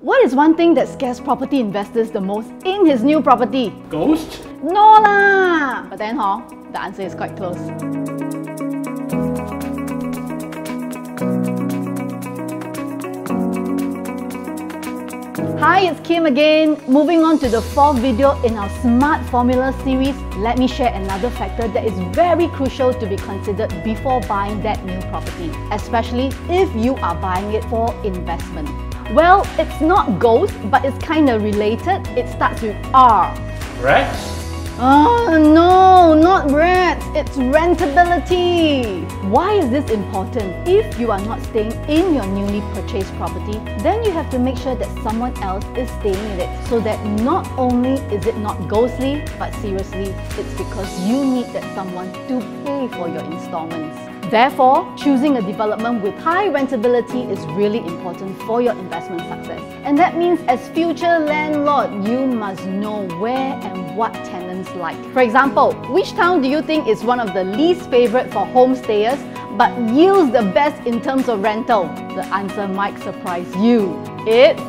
What is one thing that scares property investors the most in his new property? Ghost? No lah! But then, huh, the answer is quite close. Hi, it's Kim again. Moving on to the fourth video in our Smart Formula series, let me share another factor that is very crucial to be considered before buying that new property, especially if you are buying it for investment. Well, it's not ghost, but it's kind of related. It starts with R. Rats? Oh no, not rats, it's rentability. Why is this important? If you are not staying in your newly purchased property, then you have to make sure that someone else is staying in it so that not only is it not ghostly, but seriously, it's because you need that someone to pay for your installments. Therefore, choosing a development with high rentability is really important for your investment success. And that means as future landlord, you must know where and what tenants like. For example, which town do you think is one of the least favorite for homestayers but yields the best in terms of rental? The answer might surprise you. It's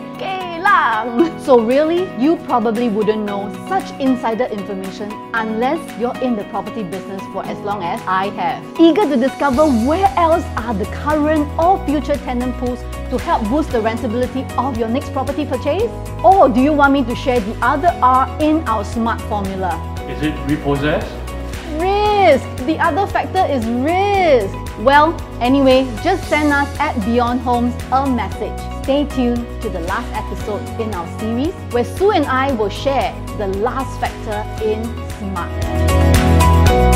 Geylang. So really, you probably wouldn't know such insider information unless you're in the property business for as long as I have. Eager to discover where else are the current or future tenant pools to help boost the rentability of your next property purchase? Or do you want me to share the other R in our smart formula? Is it repossessed? Risk! The other factor is risk. Well, anyway, just send us at Beyond Homes a message. Stay tuned to the last episode in our series where Sue and I will share the last factor in SMART.